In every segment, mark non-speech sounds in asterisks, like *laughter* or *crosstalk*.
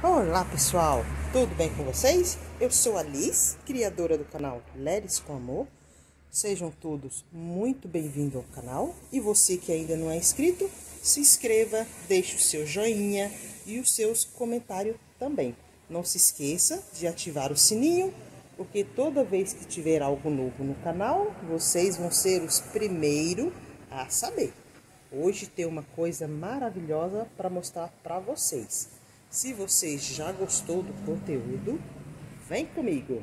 Olá pessoal, tudo bem com vocês? Eu sou a Liz, criadora do canal Leres com Amor. Sejam todos muito bem-vindos ao canal. E você que ainda não é inscrito, se inscreva, deixe o seu joinha e os seus comentários também. Não se esqueça de ativar o sininho, porque toda vez que tiver algo novo no canal, vocês vão ser os primeiros a saber. Hoje tem uma coisa maravilhosa para mostrar para vocês. Se você já gostou do conteúdo, vem comigo!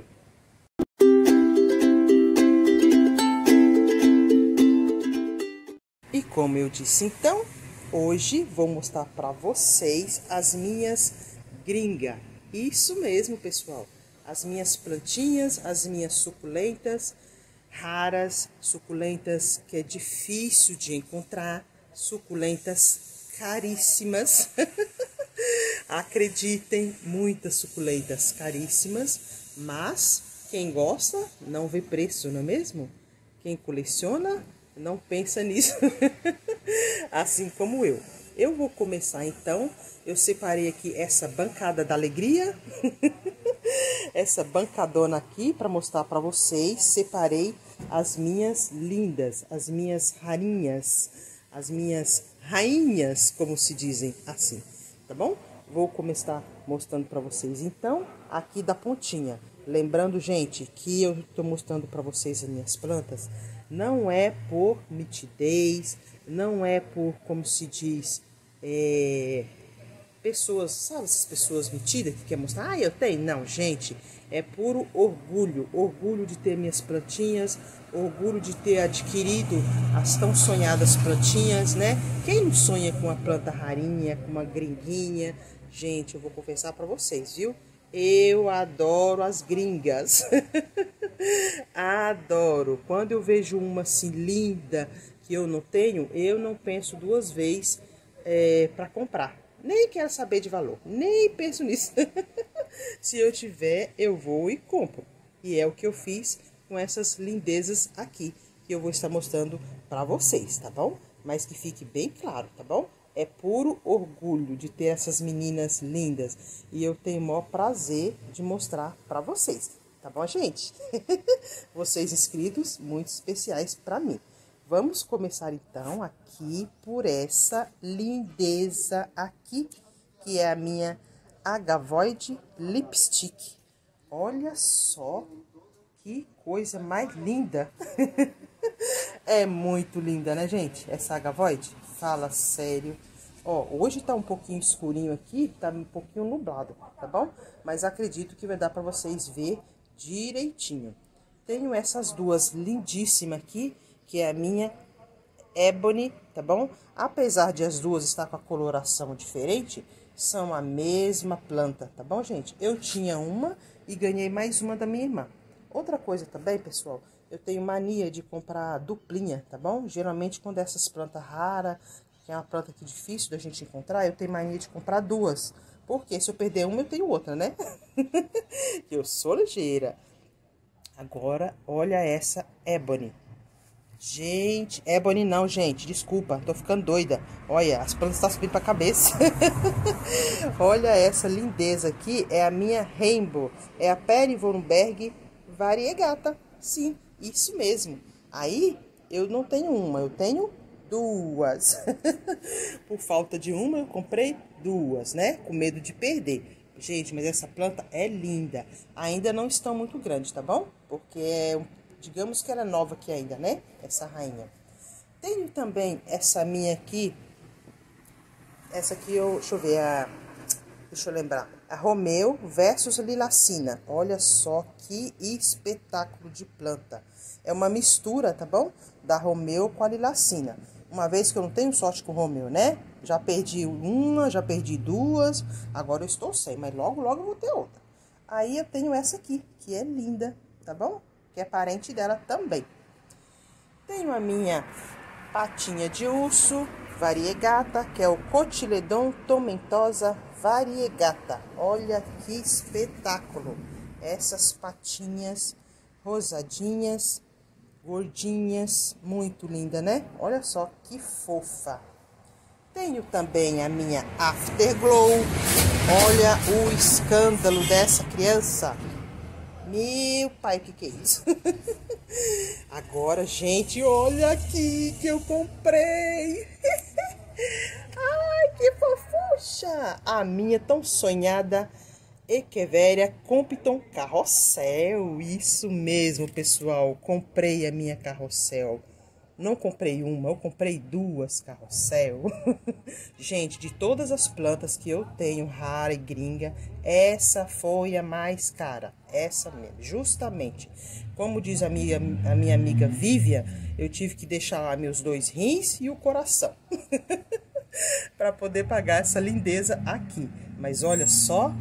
E como eu disse então, hoje vou mostrar para vocês as minhas gringa. Isso mesmo, pessoal. As minhas plantinhas, as minhas suculentas raras, suculentas que é difícil de encontrar, suculentas caríssimas. *laughs* Acreditem, muitas suculentas caríssimas, mas quem gosta não vê preço, não é mesmo? Quem coleciona não pensa nisso, *laughs* assim como eu. Eu vou começar então. Eu separei aqui essa bancada da alegria, *laughs* essa bancadona aqui para mostrar para vocês. Separei as minhas lindas, as minhas rainhas, as minhas rainhas, como se dizem assim, tá bom? Vou começar mostrando para vocês então aqui da pontinha. Lembrando, gente, que eu estou mostrando para vocês as minhas plantas, não é por nitidez, não é por, como se diz, é, pessoas, sabe essas pessoas metidas que quer mostrar, ah, eu tenho? Não, gente, é puro orgulho, orgulho de ter minhas plantinhas, orgulho de ter adquirido as tão sonhadas plantinhas, né? Quem não sonha com uma planta rarinha, com uma gringuinha, Gente, eu vou confessar para vocês, viu? Eu adoro as gringas. *laughs* adoro. Quando eu vejo uma assim linda que eu não tenho, eu não penso duas vezes é, para comprar. Nem quero saber de valor, nem penso nisso. *laughs* Se eu tiver, eu vou e compro. E é o que eu fiz com essas lindezas aqui, que eu vou estar mostrando para vocês, tá bom? Mas que fique bem claro, tá bom? É puro orgulho de ter essas meninas lindas e eu tenho o maior prazer de mostrar para vocês, tá bom, gente? *laughs* vocês inscritos muito especiais para mim. Vamos começar então aqui por essa lindeza aqui, que é a minha Agavoid Lipstick. Olha só que coisa mais linda. *laughs* é muito linda, né, gente? Essa Agavoid. Fala sério. Ó, hoje tá um pouquinho escurinho aqui, tá um pouquinho nublado, tá bom? Mas acredito que vai dar para vocês ver direitinho. Tenho essas duas lindíssimas aqui, que é a minha Ebony, tá bom? Apesar de as duas estar com a coloração diferente, são a mesma planta, tá bom, gente? Eu tinha uma e ganhei mais uma da minha irmã. Outra coisa também, pessoal, eu tenho mania de comprar duplinha, tá bom? Geralmente quando essas plantas raras, que é uma planta que é difícil da gente encontrar, eu tenho mania de comprar duas. Porque se eu perder uma, eu tenho outra, né? *laughs* eu sou ligeira. Agora, olha essa Ebony. Gente, Ebony não, gente. Desculpa, tô ficando doida. Olha, as plantas estão subindo pra cabeça. *laughs* olha essa lindeza aqui. É a minha Rainbow. É a Perry Vornberg variegata. Sim, isso mesmo. Aí, eu não tenho uma, eu tenho duas. *laughs* Por falta de uma, eu comprei duas, né? Com medo de perder. Gente, mas essa planta é linda. Ainda não estão muito grandes, tá bom? Porque é, digamos que ela é nova aqui ainda, né? Essa rainha. Tenho também essa minha aqui. Essa aqui, eu, deixa eu ver, a, deixa eu lembrar. Romeu versus Lilacina. Olha só que espetáculo de planta. É uma mistura, tá bom? Da Romeu com a Lilacina. Uma vez que eu não tenho sorte com o Romeu, né? Já perdi uma, já perdi duas, agora eu estou sem, mas logo, logo eu vou ter outra. Aí eu tenho essa aqui, que é linda, tá bom? Que é parente dela também. Tenho a minha patinha de urso variegata, que é o Cotiledon tomentosa variegata. Olha que espetáculo! Essas patinhas rosadinhas gordinhas, muito linda, né? Olha só que fofa. Tenho também a minha Afterglow, Olha o escândalo dessa criança. Meu pai, o que, que é isso? *laughs* Agora, gente, olha aqui que eu comprei. *laughs* Ai, que fofucha! A minha tão sonhada Echeveria Compton Carrossel. Isso mesmo, pessoal. Comprei a minha carrossel. Não comprei uma, eu comprei duas carrossel. *laughs* Gente, de todas as plantas que eu tenho, rara e gringa, essa foi a mais cara. Essa mesmo, justamente. Como diz a minha, a minha amiga Vívia, eu tive que deixar lá meus dois rins e o coração. *laughs* para poder pagar essa lindeza aqui. Mas olha só,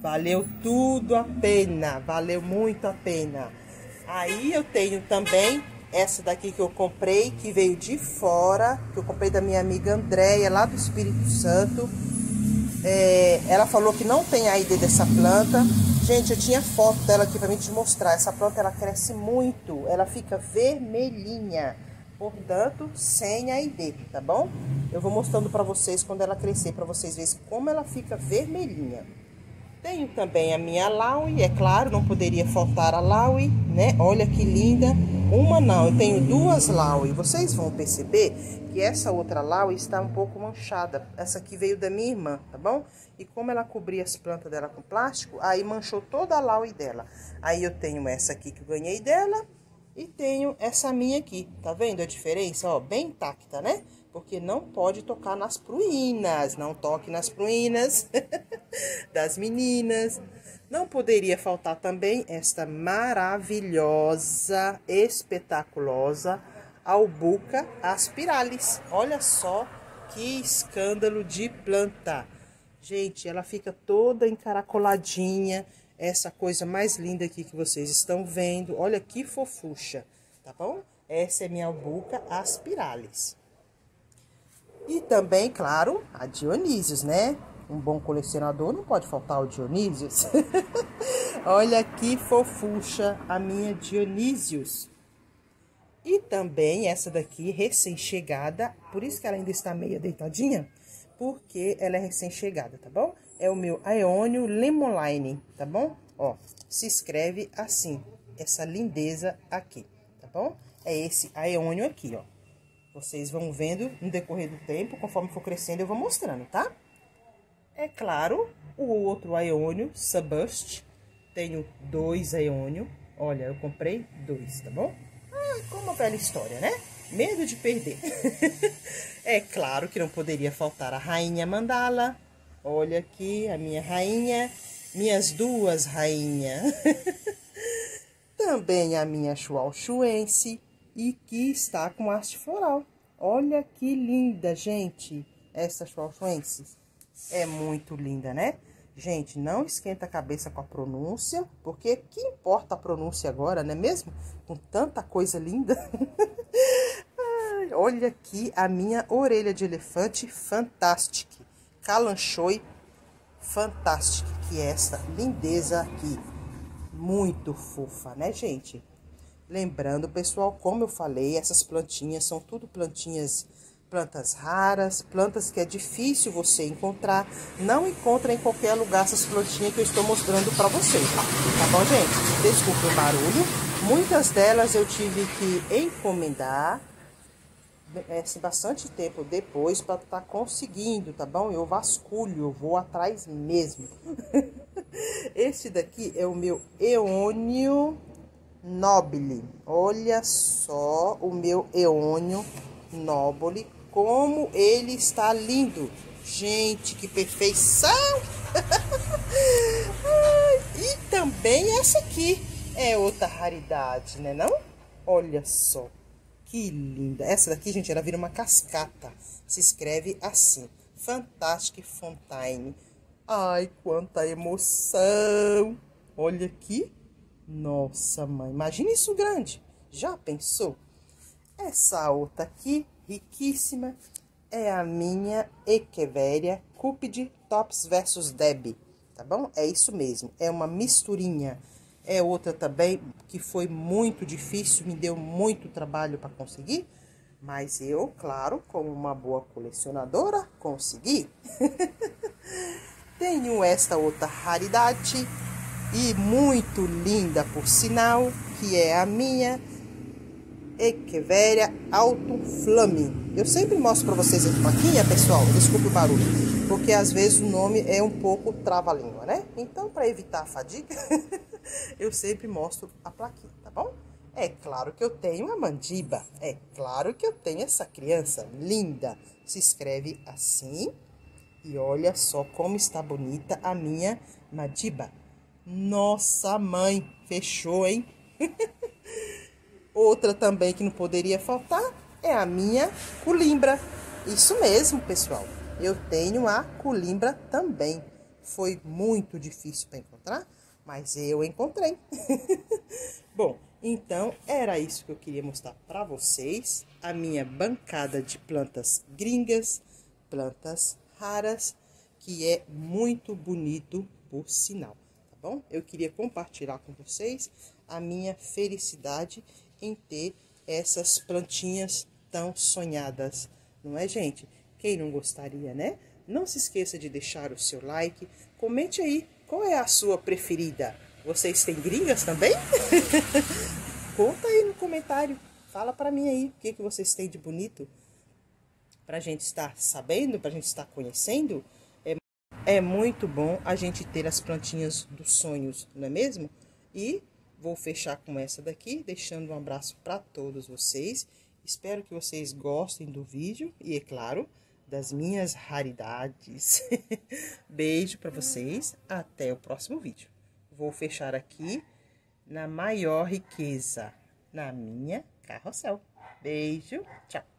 valeu tudo a pena, valeu muito a pena. Aí eu tenho também essa daqui que eu comprei, que veio de fora, que eu comprei da minha amiga Andréia, lá do Espírito Santo. É, ela falou que não tem ID dessa planta. Gente, eu tinha foto dela aqui pra mim te mostrar. Essa planta, ela cresce muito. Ela fica vermelhinha. Portanto, sem ID, tá bom? Eu vou mostrando pra vocês quando ela crescer, pra vocês verem como ela fica vermelhinha. Tenho também a minha Laui, é claro, não poderia faltar a Laui, né? Olha que linda. Uma não, eu tenho duas Laui. Vocês vão perceber que essa outra Laui está um pouco manchada. Essa aqui veio da minha irmã, tá bom? E como ela cobria as plantas dela com plástico, aí manchou toda a Laui dela. Aí eu tenho essa aqui que eu ganhei dela e tenho essa minha aqui. Tá vendo a diferença? Ó, bem intacta, né? porque não pode tocar nas pruínas, não toque nas pruínas *laughs* das meninas. Não poderia faltar também esta maravilhosa, espetaculosa albuca aspiralis. Olha só que escândalo de planta. Gente, ela fica toda encaracoladinha, essa coisa mais linda aqui que vocês estão vendo. Olha que fofucha, tá bom? Essa é minha albuca aspiralis. E também, claro, a Dionísios, né? Um bom colecionador não pode faltar o Dionísios. *laughs* Olha que fofucha a minha Dionísios. E também essa daqui, recém-chegada, por isso que ela ainda está meio deitadinha, porque ela é recém-chegada, tá bom? É o meu Aeônio Lemoline, tá bom? Ó, se escreve assim, essa lindeza aqui, tá bom? É esse Aeônio aqui, ó. Vocês vão vendo no decorrer do tempo, conforme for crescendo, eu vou mostrando, tá? É claro, o outro aeônio, Subust, tenho dois aeônio. Olha, eu comprei dois, tá bom? Ah, como uma velha história, né? Medo de perder. *laughs* é claro que não poderia faltar a rainha mandala. Olha aqui a minha rainha, minhas duas rainhas. *laughs* Também a minha chualchuense e que está com haste floral. Olha que linda, gente, essa Schwalfensis. É muito linda, né? Gente, não esquenta a cabeça com a pronúncia, porque que importa a pronúncia agora, não é mesmo? Com tanta coisa linda. *laughs* Ai, olha aqui a minha orelha de elefante Fantastic. Calanchoi Fantastic, que é essa lindeza aqui. Muito fofa, né, gente? Lembrando, pessoal, como eu falei, essas plantinhas são tudo plantinhas, plantas raras, plantas que é difícil você encontrar. Não encontra em qualquer lugar essas plantinhas que eu estou mostrando para vocês, tá? Tá bom, gente? Desculpe o barulho. Muitas delas eu tive que encomendar é, assim, bastante tempo depois para estar tá conseguindo, tá bom? Eu vasculho, eu vou atrás mesmo. *laughs* Esse daqui é o meu eônio nobile. Olha só o meu eônio nobile, como ele está lindo. Gente, que perfeição! *laughs* e também essa aqui é outra raridade, né não? Olha só, que linda. Essa daqui, gente, ela vira uma cascata. Se escreve assim, Fantastic Fontaine. Ai, quanta emoção! Olha aqui. Nossa, mãe, imagina isso grande. Já pensou? Essa outra aqui, riquíssima, é a minha Echeveria Cupid Tops versus Deb, tá bom? É isso mesmo, é uma misturinha. É outra também que foi muito difícil, me deu muito trabalho para conseguir, mas eu, claro, como uma boa colecionadora, consegui. *laughs* tenho esta outra raridade e muito linda por sinal, que é a minha Echeveria Alto Flame. Eu sempre mostro para vocês a plaquinha, pessoal, desculpe o barulho, porque às vezes o nome é um pouco trava-língua, né? Então, para evitar a fadiga, *laughs* eu sempre mostro a plaquinha, tá bom? É claro que eu tenho a mandiba, é claro que eu tenho essa criança linda. Se escreve assim e olha só como está bonita a minha mandiba. Nossa mãe, fechou, hein? *laughs* Outra também que não poderia faltar é a minha culimbra. Isso mesmo, pessoal. Eu tenho a culimbra também. Foi muito difícil para encontrar, mas eu encontrei. *laughs* Bom, então era isso que eu queria mostrar para vocês. A minha bancada de plantas gringas, plantas raras, que é muito bonito por sinal bom? Eu queria compartilhar com vocês a minha felicidade em ter essas plantinhas tão sonhadas, não é, gente? Quem não gostaria, né? Não se esqueça de deixar o seu like, comente aí qual é a sua preferida. Vocês têm gringas também? *laughs* Conta aí no comentário, fala para mim aí o que, que vocês têm de bonito para a gente estar sabendo, para a gente estar conhecendo. É muito bom a gente ter as plantinhas dos sonhos, não é mesmo? E vou fechar com essa daqui, deixando um abraço para todos vocês. Espero que vocês gostem do vídeo e, é claro, das minhas raridades. *laughs* Beijo para vocês, até o próximo vídeo. Vou fechar aqui na maior riqueza, na minha carrossel. Beijo, tchau.